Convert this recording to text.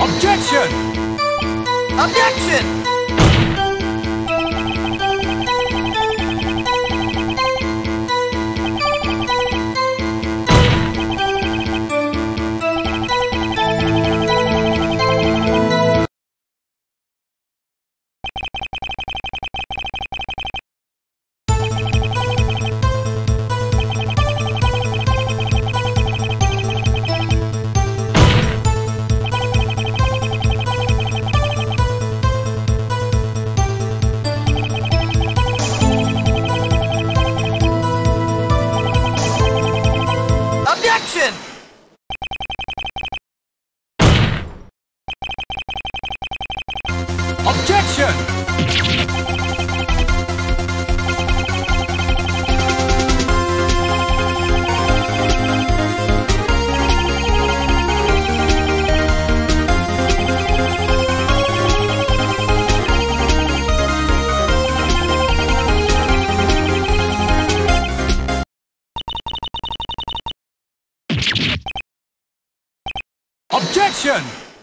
Objection! Objection! Objection! Objection!